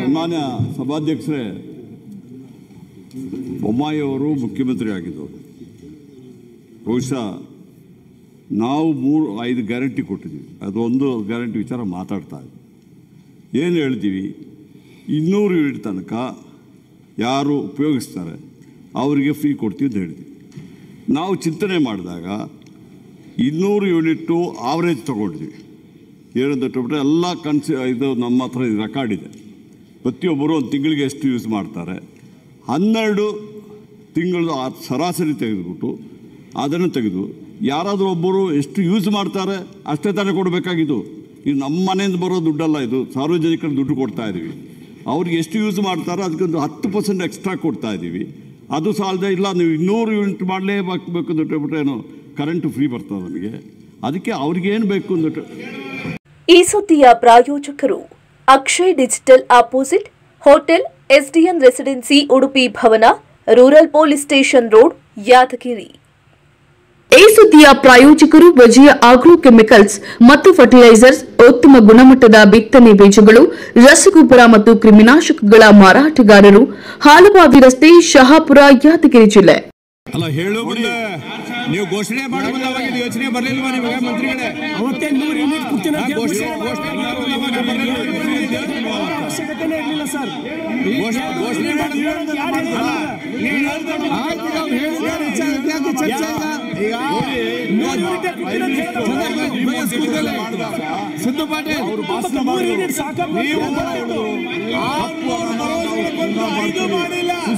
ಸನ್ಮಾನ್ಯ ಸಭಾಧ್ಯಕ್ಷರೇ ಬೊಮ್ಮಾಯಿ ಅವರು ಮುಖ್ಯಮಂತ್ರಿ ಆಗಿದ್ದವರು ಬಹುಶಃ ನಾವು ಮೂರು, ಐದು ಗ್ಯಾರಂಟಿ ಕೊಟ್ಟಿದ್ದೀವಿ. ಅದು ಒಂದು ಗ್ಯಾರಂಟಿ ವಿಚಾರ ಮಾತಾಡ್ತಾ ಇದ್ವಿ. ಏನು ಹೇಳ್ತೀವಿ ಇನ್ನೂರು ಯೂನಿಟ್ ತನಕ ಯಾರು ಉಪಯೋಗಿಸ್ತಾರೆ, ಅವರಿಗೆ ಫ್ರೀ ಕೊಡ್ತೀವಿ ಅಂತ ಹೇಳ್ತೀವಿ ನಾವು ಚಿಂತನೆ ಮಾಡಿದಾಗ ಇನ್ನೂರು ಯೂನಿಟ್ಟು ಆವರೇಜ್ ತೊಗೊಂಡ್ವಿ ಏನಂತ ಬಿಟ್ಟರೆ ಎಲ್ಲ ಕನ್ಸಿ ಇದು ನಮ್ಮ ಹತ್ರ ರೆಕಾರ್ಡ್ ಇದೆ. ಪ್ರತಿಯೊಬ್ಬರು ಒಂದು ತಿಂಗಳಿಗೆ ಎಷ್ಟು ಯೂಸ್ ಮಾಡ್ತಾರೆ. ಹನ್ನೆರಡು ತಿಂಗಳದು ಸರಾಸರಿ ತೆಗೆದುಬಿಟ್ಟು ಅದನ್ನು ತೆಗೆದು ಯಾರಾದರೂ ಒಬ್ಬರು ಎಷ್ಟು ಯೂಸ್ ಮಾಡ್ತಾರೆ ಅಷ್ಟೇ ತಾನೇ ಕೊಡಬೇಕಾಗಿದ್ದು. ಇದು ನಮ್ಮ ಮನೆಯಿಂದ ಬರೋ ದುಡ್ಡಲ್ಲ ಇದು. ಸಾರ್ವಜನಿಕರ ದುಡ್ಡು ಕೊಡ್ತಾ ಇದ್ದೀವಿ. ಅವ್ರಿಗೆ ಎಷ್ಟು ಯೂಸ್ ಮಾಡ್ತಾರೋ ಅದಕ್ಕೊಂದು ಹತ್ತು ಪರ್ಸೆಂಟ್ ಎಕ್ಸ್ಟ್ರಾ ಕೊಡ್ತಾ ಇದ್ದೀವಿ. ಅದು ಸಾಲದೆ ಇಲ್ಲ, ನೀವು ಇನ್ನೂರು ಯೂನಿಟ್ ಮಾಡಲೇಬೇಕು ಅಂತ ಹೇಳ್ಬಿಟ್ರೆ ಏನು ಕರೆಂಟು ಫ್ರೀ ಬರ್ತದೆ ನಮಗೆ. ಅದಕ್ಕೆ ಅವ್ರಿಗೇನು ಬೇಕು ಅಂದ್ಬಿಟ್ಟು ಈ ಸುದ್ದಿಯ ಪ್ರಾಯೋಜಕರು Akshay digital opposite hotel SDN residency Udupi Bhavan, rural police station road, Yadgiri. ಈ ಸುದ್ದಿಯ ಪ್ರಾಯೋಜಕರು ವಿಜಯ ಆಗ್ರೋ ಕೆಮಿಕಲ್ಸ್ ಮತ್ತು ಫರ್ಟಿಲೈಸರ್ಸ್, ಉತ್ತಮ ಗುಣಮಟ್ಟದ ಬಿತ್ತನೆ ಬೀಜಗಳು, ರಸಗೊಬ್ಬರ ಮತ್ತು ಕ್ರಿಮಿನಾಶಕಗಳ ಮಾರಾಟಗಾರರು, ಹಾಲುಬಾವಿ ರಸ್ತೆ ಶಹಾಪುರ, ಯಾದಗಿರಿ ಜಿಲ್ಲೆ. ಅಲ್ಲ ಹೇಳು ಮುಂದೆ. ನೀವು ಘೋಷಣೆ ಮಾಡಿ ಮುಂದೆ ಅವಾಗ ಯೋಚನೆ ಬರಲಿಲ್ವಾ ನಿಮಗೆ ಮಂತ್ರಿಗಳೇ? ಅವತ್ತೇ ನೂರು ಯೂನಿಟ್ ಕೊಡ್ತೀನಿ ಘೋಷಣೆ ಮಾಡೋ? ಅವಶ್ಯಕತೆನೇ ಇರಲಿಲ್ಲ ಸರ್. ಘೋಷಣೆ ಆಯ್ತು ನಾವು ಚರ್ಚೆ ಸಿದ್ದು ಪಾಟೀಲ್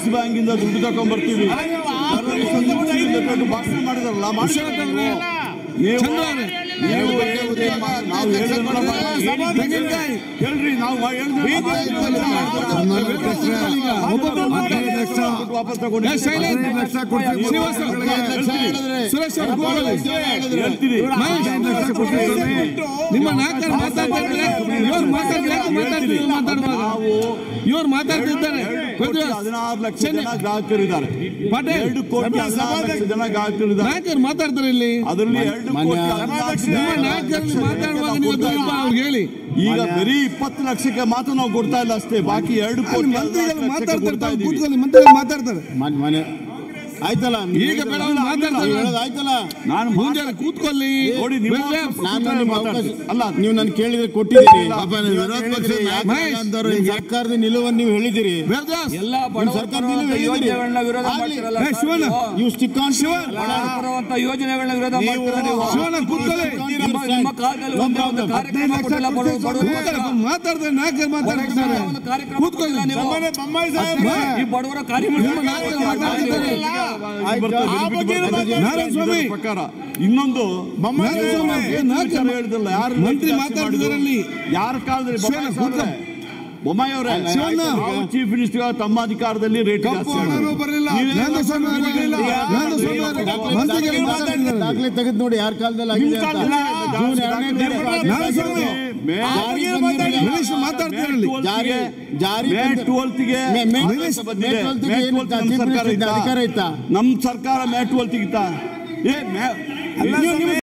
ಬ್ಯಾಂಕಿಂದ ದುಡ್ಡು ತಗೊಂಡ್ಬರ್ತೀವಿ ಭಾಷಣ ಮಾಡಿದಾರಲ್ಲ ನಾವು. ನೀವು ವಾಪಸ್ ತಗೊಂಡು ಸುರೇಶ್ ಅವ್ರು ಮಹೇಶ್, ನಿಮ್ಮ ನಾಲ್ಕರು ಮಾತಾಡ್ತಾರೆ ಇವ್ರು ಮಾತಾಡ್ತಾರೆ ಮಾತಾಡ್ತೀವಿ ಮಾತಾಡುವಾಗ ಇವ್ರು ಮಾತಾಡ್ತಿದ್ದಾರೆ ಹದಿನಾರು ಲಕ್ಷ ಜನ ಗ್ರಾಹಕರಿದ್ದಾರೆ ಎರಡು ಕೋಟಿ ಹದಿನಾರು ಲಕ್ಷ ಜನ ಗ್ರಾಹಕರಿದ್ದಾರೆ ನಾಯಕರು ಮಾತಾಡ್ತಾರೆ ಇಲ್ಲಿ. ಅದರಲ್ಲಿ ಎರಡು ಕೋಟಿ ನಿಮ್ಮ ನಾಲ್ಕರಲ್ಲಿ ಮಾತಾಡುವಾಗ ನೀವು ಸ್ವಲ್ಪ ಅವ್ರಿಗೆ ಹೇಳಿ. ಈಗ ಬರೀ ಇಪ್ಪತ್ತು ಲಕ್ಷಕ್ಕೆ ಮಾತ್ರ ನಾವು ಕೊಡ್ತಾ ಇಲ್ಲ ಅಷ್ಟೇ. ಬಾಕಿ ಎರಡು ಕೋಟಿ ಮಂತ್ರಿಗಳು ಮಾತಾಡ್ತಾರೆ ಕೂತ್ಕೊಳ್ಳಿ ಮಾತಾಡ್ತಾರೆ. ಮನೆ ಆಯ್ತಲ್ಲ? ಈಗ ಬೇಡ ಆಯ್ತಲ್ಲ ನಾನು ಮುಂಜಾನೆ ಕೂತ್ಕೊಳ್ಳಿ. ನೋಡಿ ಅಲ್ಲ ನೀವು ನನ್ ಕೇಳಿದ್ರೆ ಕೊಟ್ಟಿದ್ದೀರಿ ವಿರೋಧ? ಸರ್ಕಾರದ ನಿಲುವನ್ನು ನೀವು ಹೇಳಿದಿರಿ ಎಲ್ಲ ಶಿವಣ್ಣ. ನೀವು. ಸ್ಟಿಕ್ ಆನ್ ಯೋಜನೆಗಳನ್ನ ವಿರೋಧ. ಮಾತಾಡ್ತಾರೆ ನಾಲ್ಕು ಮಾತಾಡ್ತಾರೆ. ಕೂತ್ಕೊಳ್ಳಿ. ಬಡವರ ಕಾರ್ಯಕ್ರಮ ಮಾತಾಡ್ತಾರೆ ಪ್ರಕಾರ ಇನ್ನೊಂದು ಹೇಳಿದ್ರಲ್ಲ, ಯಾರು ಮಂತ್ರಿ ಮಾತಾಡಿದರಲ್ಲಿ? ಯಾರ ಕಾಲದಲ್ಲಿ? ಶಿವಣ್ಣ, ಕೂತ್ಕೊ. ಬೊಮ್ಮಾಯಿ ಅವರೇ. ಚೀಫ್ ಮಿನಿಸ್ಟರ್ ತಮ್ಮ ಅಧಿಕಾರದಲ್ಲಿ ರೇಟ್ ಬರಲಿಲ್ಲ. ತೆಗೆದು ನೋಡಿ ಯಾರ ಕಾಲದಲ್ಲಿ ಆಗಿದೆ ಅಂತ ಜೂನ್ ಎರಡನೇ ನಾರಾಯಣ ಸ್ವಾಮಿ ಮಿನಿಸ್ಟರ್ ಮಾತಾಡ್ತಾರೆ ಅಲ್ಲಿ. ಜಾರಿ ಜಾರಿ ಮೇ ತಂದ- ಟ್ವೆಲ್ತ್ಗೆ ಮೇ- ಮೇ- ಆದೇಶ ಬಂದಿದೆ. ಮೇ 12ಗೆ ಮೇ ಏನು 12ಗೆ ನಮ್ಮ ಸರ್ಕಾರ ಮೇ ಟ್ವೆಲ್ತ್